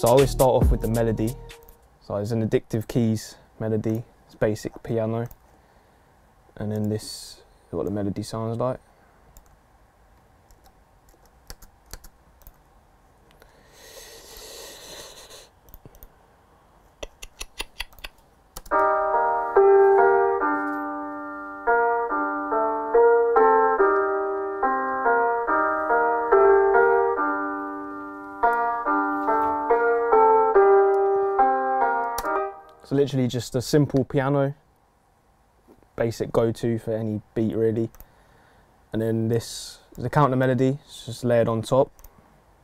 So I always start off with the melody. So it's an addictive keys melody. It's basic piano. And then this is what the melody sounds like. So literally just a simple piano, basic go-to for any beat really. And then this is a counter melody, it's just layered on top.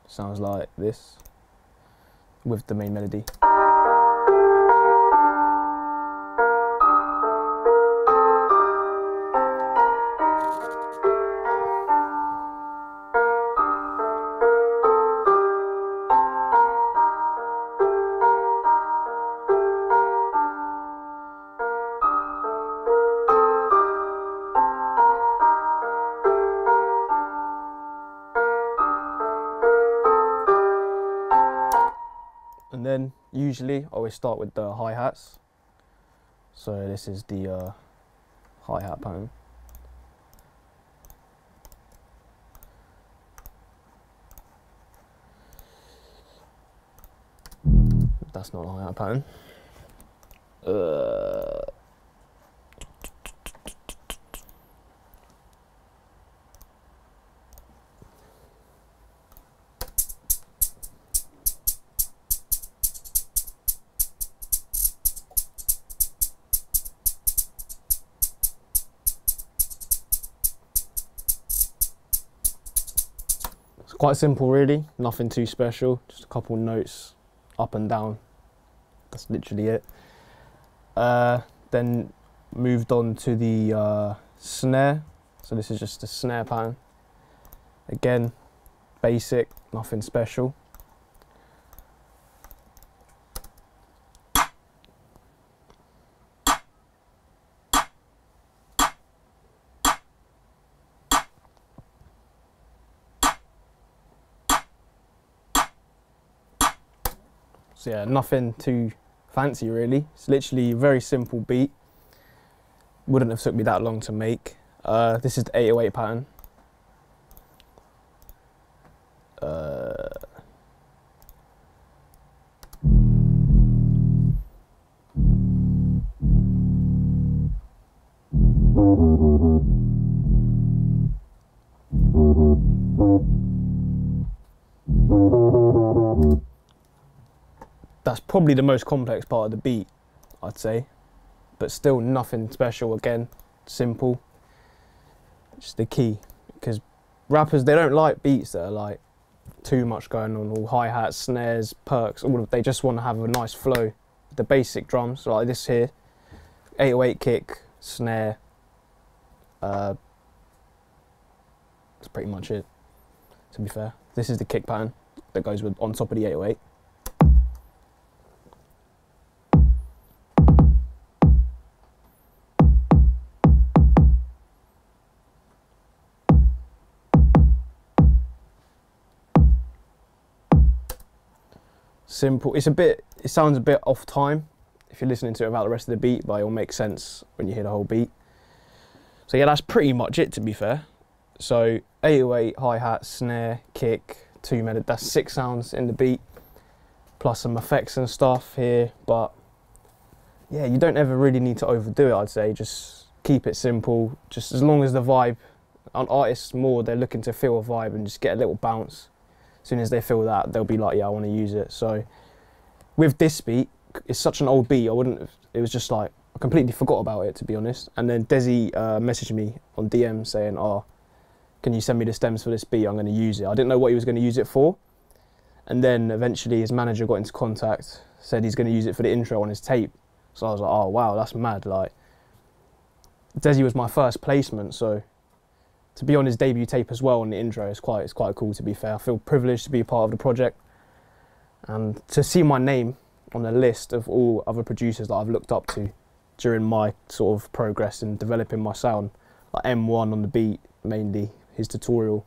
Sounds like this with the main melody. And then usually I always start with the hi-hats. So this is the uh, hi-hat pattern. That's not a hi-hat pattern. Uh, It's quite simple, really. Nothing too special. Just a couple notes up and down. That's literally it. Uh, then moved on to the uh, snare. So this is just a snare pattern. Again, basic, nothing special. So yeah, nothing too fancy really. It's literally a very simple beat. Wouldn't have took me that long to make. Uh, this is the 808 pattern. Uh, that's probably the most complex part of the beat, I'd say. But still nothing special again, simple. Just the key. Because rappers they don't like beats that are like too much going on, all hi-hats, snares, perks, all of they just want to have a nice flow. The basic drums, like this here, 808 kick, snare, uh, that's pretty much it, to be fair. This is the kick pattern that goes with on top of the 808. Simple. It's a bit. It sounds a bit off time if you're listening to it without the rest of the beat, but it'll make sense when you hear the whole beat. So yeah, that's pretty much it. To be fair, so 808 hi hat, snare, kick, two minute. That's six sounds in the beat, plus some effects and stuff here. But yeah, you don't ever really need to overdo it. I'd say just keep it simple. Just as long as the vibe. On artists more, they're looking to feel a vibe and just get a little bounce as soon as they feel that, they'll be like, yeah, I want to use it. So with this beat, it's such an old beat. I wouldn't. It was just like I completely forgot about it to be honest. And then Dezzie uh, messaged me on DM saying, "Oh, can you send me the stems for this beat? I'm going to use it." I didn't know what he was going to use it for. And then eventually his manager got into contact, said he's going to use it for the intro on his tape. So I was like, "Oh wow, that's mad!" Like Dezzie was my first placement, so to be on his debut tape as well on the intro is quite it's quite cool to be fair. I feel privileged to be a part of the project and to see my name on the list of all other producers that I've looked up to during my sort of progress in developing my sound. Like M1 on the beat mainly, his tutorial,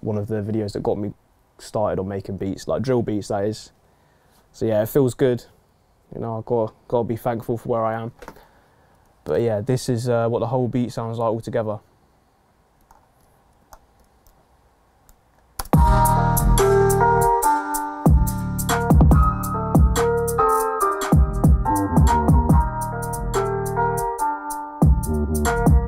one of the videos that got me started on making beats, like drill beats, that is. So yeah, it feels good. You know, I've got got to be thankful for where I am. But yeah, this is uh, what the whole beat sounds like altogether. you